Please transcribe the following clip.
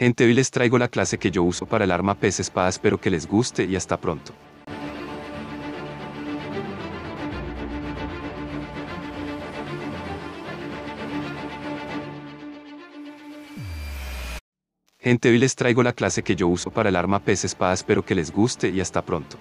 Gente, hoy les traigo la clase que yo uso para el arma pez espada, espero que les guste y hasta pronto. Gente, hoy les traigo la clase que yo uso para el arma pez espada, espero que les guste y hasta pronto.